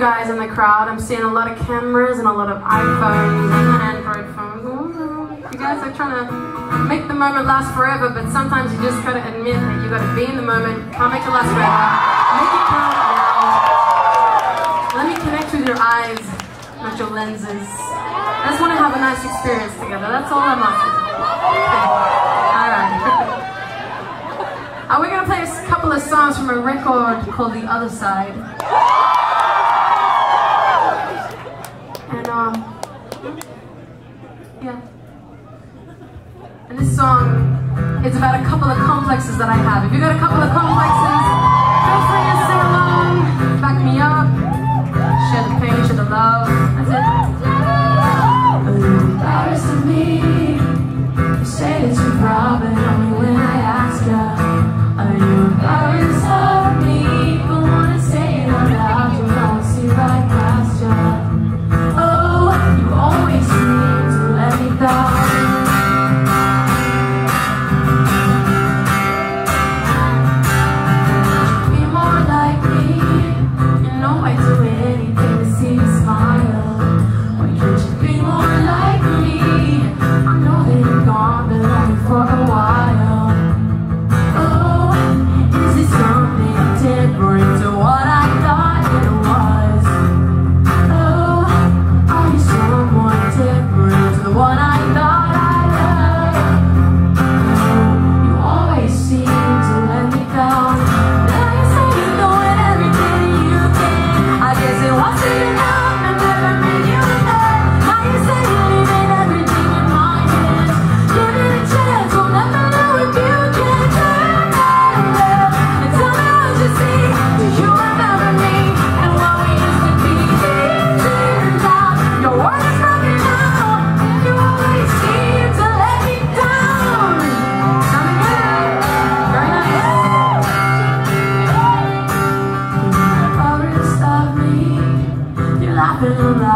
guys in the crowd. I'm seeing a lot of cameras and a lot of iPhones and Android phones. Oh, you guys are trying to make the moment last forever, but sometimes you just gotta admit that you gotta be in the moment. Can't make it last forever. Make it count now. Let me connect with your eyes, not your lenses. I just want to have a nice experience together. That's all I'm asking. Alright. Uh, we're gonna play a couple of songs from a record called The Other Side. And um, yeah. And this song is about a couple of complexes that I have. If you got a couple of complexes, feel free to sing along, back me up, share the pain, share the love. That's it.